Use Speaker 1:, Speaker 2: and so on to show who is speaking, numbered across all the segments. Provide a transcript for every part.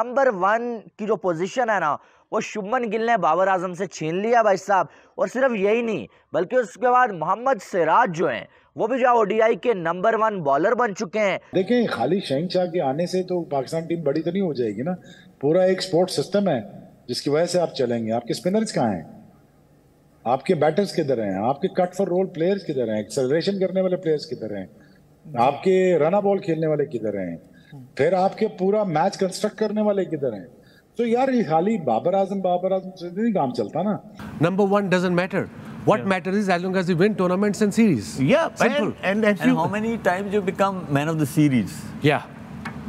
Speaker 1: Number one की जो position है ना, वो शुभमन गिल ने बाबर आज़म से छीन लिया भाई साहब। और सिर्फ़ यही नहीं, बल्कि उसके बाद मोहम्मद सिराज जो हैं, वो भी जो ओडीआई के नंबर वन बॉलर बन चुके हैं।
Speaker 2: देखें, खाली शहनशाह के आने से तो पाकिस्तान टीम बड़ी तो नहीं हो जाएगी ना? पूरा एक स्पोर्ट्स सिस्टम है, जिसकी वजह से आप चलेंगे। आपके स्पिनर्स कहाँ हैं? आपके बैटर्स किधर हैं? आपके कट फॉर रोल प्लेयर्स किधर हैं? एक्सेलरेशन करने वाले प्लेयर्स किधर हैं? आपके रना बॉल खेलने वाले किधर हैं? फिर आपके पूरा मैच कंस्ट्रक्ट करने वाले किधर हैं तो यार ये खाली बाबर आज़म बाबर आज़म से नहीं काम चलता ना
Speaker 3: number one doesn't matter What yeah. matters is as long as you win tournaments and series.
Speaker 4: Yeah,
Speaker 3: Simple.
Speaker 4: and, and, and,
Speaker 5: And how many times you become man of the series?
Speaker 3: Yeah.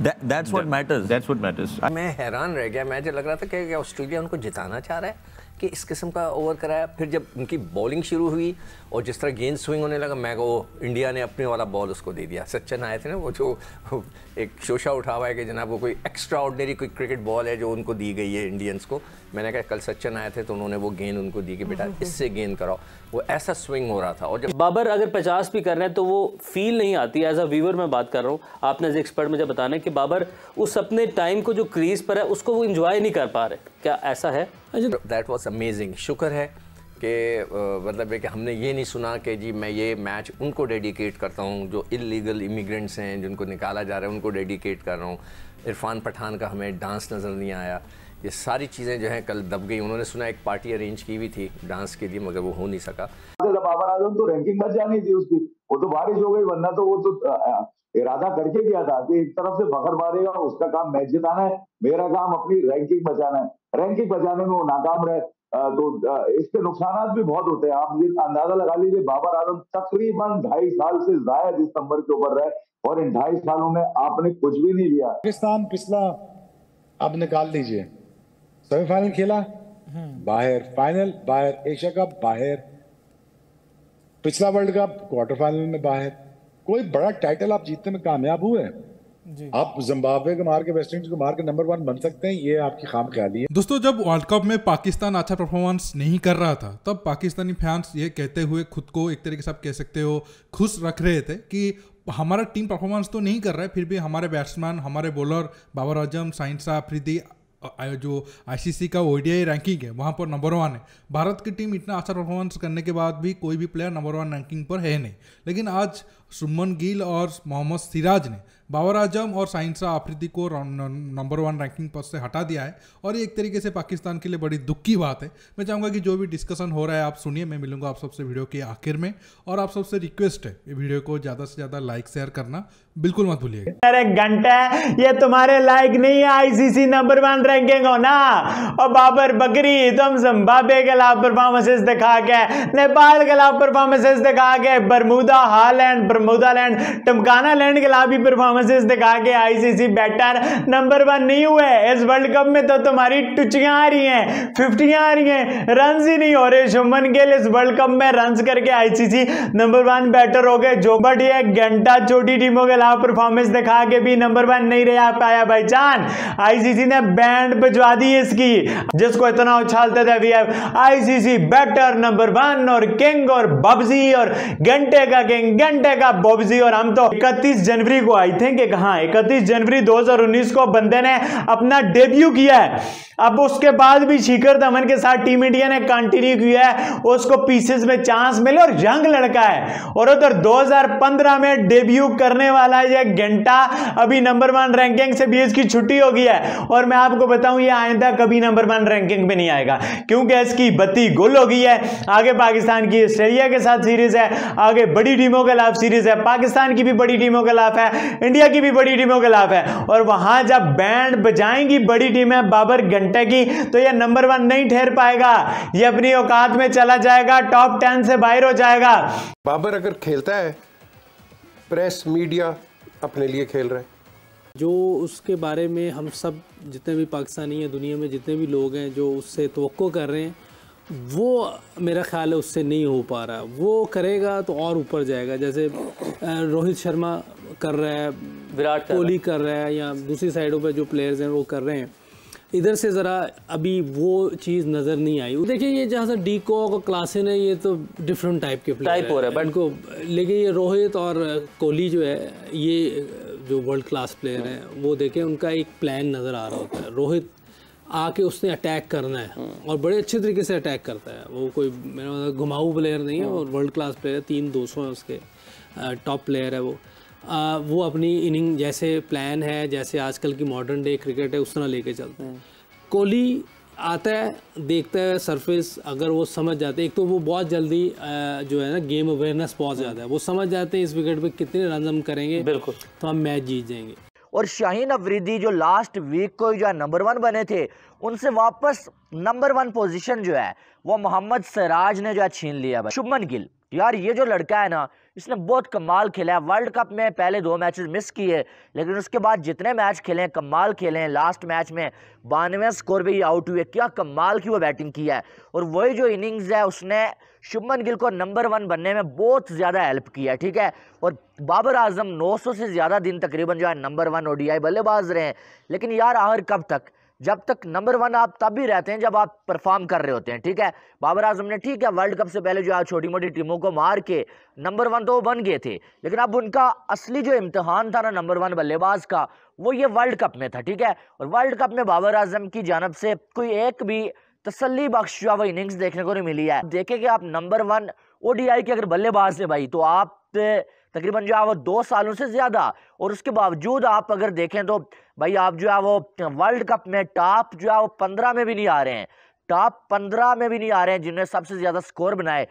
Speaker 5: That, that's what matters.
Speaker 4: that's what matters.
Speaker 6: मैं हैरान रह गया मुझे लग रहा था कि Australia उनको जिताना चाह रहा है कि इस किस्म का ओवर कराया। फिर जब उनकी बॉलिंग शुरू हुई और जिस तरह गेंद स्विंग होने लगा मैं वो इंडिया ने अपने वाला बॉल उसको दे दिया। सच्चन आए थे ना वो जो एक शोशा उठा हुआ है कि जनाब वो कोई एक्स्ट्रा ऑर्डनरी कोई क्रिकेट बॉल है जो उनको दी गई है इंडियंस को। मैंने कहा कल सच्चन आए थे तो उन्होंने वो गेंद उनको दी कि बेटा इससे गेंद कराओ। वो ऐसा स्विंग हो रहा था और जब
Speaker 7: बाबर अगर पचास भी कर रहे हैं तो वो फील नहीं आती। एज अ व्यूवर मैं बात कर रहा हूँ। आपने एज एक्सपर्ट मुझे बताना है कि बाबर, उस अपने टाइम को जो क्रीज पर है, उसको वो इंजॉय नहीं कर पा रहे। क्या ऐसा है?
Speaker 6: दैट वॉज़ अमेजिंग शुक्र है कि मतलब है कि हमने ये नहीं सुना कि जी मैं ये मैच उनको डेडिकेट करता हूँ, जो इलीगल इमिग्रेंट्स हैं, जिनको निकाला जा रहा है, उनको डेडिकेट कर रहा हूँ। इरफान पठान का हमें डांस नज़र नहीं आया। ये सारी चीज़ें जो हैं कल दब गई। उन्होंने सुना एक पार्टी अरेंज की हुई थी डांस के लिए, मगर वो हो नहीं सका।
Speaker 8: बाबर आज़म तो रैंकिंग बच जानी थी उसकी। वो तो बारिश हो गई वरना तो वो तो इरादा करके गया था कि एक तरफ़ से फखर मारेगा उसका काम मैच जिताना है मेरा काम अपनी रैंकिंग बचाना है। रैंकिंग बचाने में वो नाकाम रहे। तो इसके नुकसान भी बहुत होते हैं। आप ये अंदाज़ा लगा लीजिए बाबर आज़म तकरीबन ढाई साल से जायद इस नंबर के ऊपर रहे और इन ढाई सालों में आपने कुछ भी नहीं लिया।
Speaker 2: पाकिस्तान पिछला अब निकाल लीजिए। सेमीफाइनल खेला? बाहर फाइनल बाहर एशिया कप बाहर। पिछला वर्ल्ड कप क्वार्टर फाइनल में बाहर। कोई बड़ा टाइटल आप जीतने में कामयाब हुए? आप जिम्बाब्वे को मार के वेस्ट इंडीज को मार के नंबर वन बन सकते हैं ये आपकी खाम ख्याली है।
Speaker 9: दोस्तों जब वर्ल्ड कप में पाकिस्तान अच्छा परफॉर्मेंस नहीं कर रहा था तब पाकिस्तानी फैंस ये कहते हुए खुद को एक तरीके से आप कह सकते हो खुश रख रहे थे कि हमारा टीम परफॉर्मेंस तो नहीं कर रहा है फिर भी हमारे बैट्समैन हमारे बॉलर बाबर आज़म साइंस अफरीदी जो आईसीसी का ओडीआई रैंकिंग है, वहाँ पर नंबर वन है। भारत की टीम इतना अच्छा परफॉर्मेंस करने के बाद भी कोई भी प्लेयर नंबर वन रैंकिंग पर है नहीं। लेकिन आज सुमन गिल और मोहम्मद सिराज ने बाबर आज़म और साइंसा आफरीदी को नंबर वन रैंकिंग पर से हटा दिया है। और ये एक तरीके से पाकिस्तान के लिए बड़ी दुख की बात है। मैं चाहूँगा कि जो भी डिस्कशन हो रहा है, आप सुनिए। मैं मिलूँगा आप सबसे वीडियो के आखिर में। और आप सबसे रिक्वेस्ट है, ये वीडियो को ज़्यादा से ज़्यादा लाइक शेयर करना। बिल्कुल मत भूलिएगा।
Speaker 10: अरे घंटा ये तुम्हारे लाइक नहीं है। आईसीसी नंबर वन रैंकिंग हो ना। और बाबर बकरी, तुम जिम्बाब्वे के खिलाफ परफॉर्मेंसेस दिखा के, नेपाल के खिलाफ परफॉर्मेंसेस दिखा के बरमूदा हालैंड बरमूदा लैंड, टमकाना लैंड के खिलाफ भी परफॉर्मेंसेस दिखा के आईसीसी बैटर नंबर वन नहीं हुए इस वर्ल्ड कप में तो तुम्हारी टुचियाँ आ रही हैं, फिफ्टियाँ आ रही हैं। रन ही नहीं हो रहे, शुभमन गिल इस वर्ल्ड कप में रन करके आईसीसी नंबर वन बैटर हो गए। जो बट ये घंटा छोटी टीमों के खिलाफ परफॉर्मेंस दिखा के भी नंबर वन नहीं रह पाया भाई भाईजान आईसीसी ने बैंड बजवा दी इसकी, जिसको इतना उछालते थे वी आईसीसी बैटर नंबर वन और किंग और बब्जी और घंटे का किंग घंटे का बब्जी और हम तो 31 जनवरी को आई थिंक कहा 31 जनवरी 2019 को बंदे ने अपना डेब्यू किया है। अब उसके बाद भी शिखर धवन के साथ टीम इंडिया ने कंटिन्यू किया है। उसको पीसेस में चांस मिले और यंग लड़का है। और उधर 2015 में डेब्यू करने वाला ये घंटा। अभी नंबर वन रैंकिंग से भी इसकी छुट्टी हो गई है। और मैं आपको बताऊँ, ये आइंदा कभी नंबर वन रैंकिंग में नहीं आएगा। क्योंकि इसकी बत्ती गुल हो गई है। आगे पाकिस्तान की ऑस्ट्रेलिया के साथ सीरीज़ है। आगे बड़ी टीमों के खिलाफ सीरीज़ है। पाकिस्तान की भी बड़ी टीमों के खिलाफ है इंडिया की भी बड़ी टीमों के खिलाफ है। और वहाँ जब बैंड बजाएँगी बड़ी टीमें बाबर घंटे की तो ये नंबर वन नहीं ठहर पाएगा। ये अपनी औकात में चला जाएगा टॉप टेन से बाहर हो जाएगा।
Speaker 3: बाबर अगर खेलता है प्रेस मीडिया अपने लिए खेल रहा है।
Speaker 11: जो उसके बारे में हम सब जितने भी पाकिस्तानी हैं दुनिया में जितने भी लोग हैं जो उससे तो कर रहे हैं वो मेरा ख्याल है उससे नहीं हो पा रहा। वो करेगा तो और ऊपर जाएगा। जैसे रोहित शर्मा कर रहा है
Speaker 7: विराट
Speaker 11: कोहली कर रहा है या दूसरी साइडों पर जो प्लेयर्स हैं वो कर रहे हैं। इधर से ज़रा अभी वो चीज़ नज़र नहीं आई। देखिए ये जहाँ से डी कॉक और क्लासन है ये तो डिफरेंट टाइप के प्लेयर
Speaker 7: Type हो रहा है, but-
Speaker 11: इनको लेकिन ये रोहित और कोहली जो है ये जो वर्ल्ड क्लास प्लेयर हैं वो देखें उनका एक प्लान नज़र आ रहा होता है। रोहित आके उसने अटैक करना है। और बड़े अच्छे तरीके से अटैक करता है। वो कोई मेरा मतलब घुमाऊ प्लेयर नहीं है और वर्ल्ड क्लास प्लेयर है तीन दो सौ है उसके टॉप प्लेयर है वो। आ, वो अपनी इनिंग जैसे प्लान है जैसे आजकल की मॉडर्न डे क्रिकेट है उस तरह लेके चलते हैं। कोहली आता है देखता है सरफेस अगर वो समझ जाते हैं। एक तो वो बहुत जल्दी जो है ना गेम अवेयरनेस पहुँच जाता है। वो समझ जाते हैं इस विकेट पे कितने रन हम करेंगे
Speaker 7: बिल्कुल।
Speaker 11: तो हम मैच जीत जाएँगे।
Speaker 1: और शाहीन अफरीदी जो लास्ट वीक को जो है नंबर वन बने थे उनसे वापस नंबर वन पोजीशन जो है, वो मोहम्मद सराज ने जो है छीन लिया भाई। शुभमन गिल। यार, ये जो लड़का है ना, इसने बहुत कमाल खेला है। वर्ल्ड कप में पहले दो मैचेस मिस किए, लेकिन उसके बाद जितने मैच खेले कमाल खेले हैं। लास्ट मैच में बानवे स्कोर पे ही आउट हुए। क्या कमाल की वो बैटिंग की है। और वही जो इनिंग्स है, उसने शुभमन गिल को नंबर वन बनने में बहुत ज़्यादा हेल्प किया ठीक है? और बाबर आज़म 900 से ज़्यादा दिन तकरीबन जो है नंबर वन ओडीआई बल्लेबाज रहे हैं। लेकिन यार, आखिर कब तक? जब तक नंबर वन आप तब भी रहते हैं जब आप परफॉर्म कर रहे होते हैं, ठीक है? बाबर आज़म ने, ठीक है वर्ल्ड कप से पहले जो है छोटी मोटी टीमों को मार के नंबर वन तो वो बन गए थे, लेकिन अब उनका असली जो इम्तहान था ना नंबर वन बल्लेबाज का, वो ये वर्ल्ड कप में था, ठीक है? और वर्ल्ड कप में बाबर आज़म की जानब से कोई एक भी तसली बख्श जो वो इनिंग्स देखने को नहीं मिली है। देखे कि आप नंबर वन ओडीआई के अगर बल्लेबाज है भाई तो आप तकरीबन जो है वो दो सालों से ज़्यादा। और उसके बावजूद आप अगर देखें तो भाई आप जो है वो वर्ल्ड कप में टॉप जो है वो पंद्रह में भी नहीं आ रहे हैं। टॉप पंद्रह में भी नहीं आ रहे हैं जिन्होंने सबसे ज़्यादा स्कोर बनाए।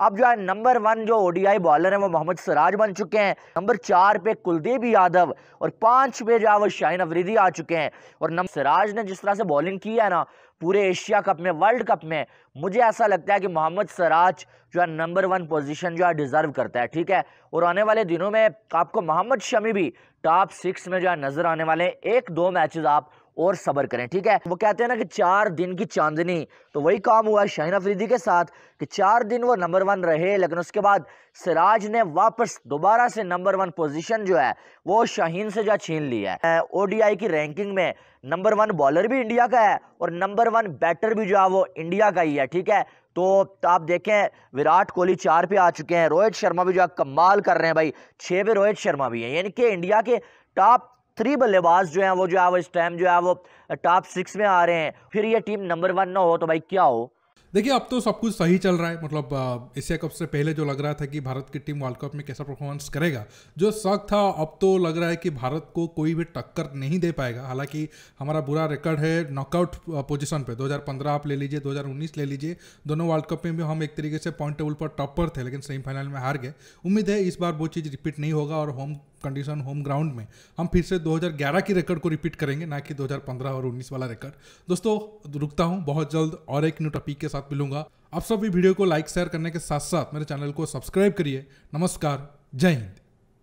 Speaker 1: अब जो है नंबर वन जो ओडीआई बॉलर हैं वो मोहम्मद सराज बन चुके हैं। नंबर चार पे कुलदीप यादव और पाँच पे जो है वो शाहीन अफरीदी आ चुके हैं। और नंबर सराज ने जिस तरह से बॉलिंग की है ना पूरे एशिया कप में, वर्ल्ड कप में, मुझे ऐसा लगता है कि मोहम्मद सराज जो है नंबर वन पोजीशन जो है डिज़र्व करता है, ठीक है? और आने वाले दिनों में आपको मोहम्मद शमी भी टॉप सिक्स में जो है नज़र आने वाले हैं। एक, दो मैचेस आप और सबर करें, ठीक है? वो कहते हैं ना कि चार दिन की चांदनी। तो वही काम हुआ शाहीन अफरीदी के साथ कि चार दिन वो नंबर वन रहे, लेकिन उसके बाद सिराज ने वापस दोबारा से नंबर वन पोजीशन जो है, वो शाहीन से जो छीन लिया है। ओडीआई की रैंकिंग में नंबर वन बॉलर भी इंडिया का है और नंबर वन बैटर भी जो है वो इंडिया का ही है, ठीक है? तो आप देखें, विराट कोहली चार पे आ चुके हैं, रोहित शर्मा भी जो है कमाल कर रहे हैं भाई। छः पे रोहित शर्मा भी हैं, यानी कि इंडिया के टॉप थ्री बल्लेबाज जो हैं, वो जो है, वो इस टाइम जो है, वो टॉप सिक्स में आ रहे हैं। फिर ये टीम नंबर वन ना हो तो भाई क्या हो?
Speaker 9: देखिए, अब तो सब कुछ सही चल रहा है। मतलब एशिया कप से पहले जो लग रहा था कि भारत की टीम वर्ल्ड कप में कैसा परफॉर्मेंस करेगा, जो शक था, अब तो लग रहा है कि भारत को कोई भी टक्कर नहीं दे पाएगा। हालाँकि हमारा बुरा रिकॉर्ड है नॉकआउट पोजीशन पे। 2015 आप ले लीजिए 2019 ले लीजिए। दोनों वर्ल्ड कप में भी हम एक तरीके से पॉइंट टेबल पर टॉप पर थे, लेकिन सेमीफाइनल में हार गए। उम्मीद है इस बार वो चीज़ रिपीट नहीं होगा और होम कंडीशन होम ग्राउंड में हम फिर से 2011 की रिकॉर्ड को रिपीट करेंगे, ना कि 2015 और 19 वाला रिकॉर्ड दोस्तों, रुकता हूँ, बहुत जल्द और एक न्यू टॉपिक के साथ मिलूँगा। आप सब भी वीडियो को लाइक शेयर करने के साथ साथ मेरे चैनल को सब्सक्राइब करिए। नमस्कार, जय हिंद।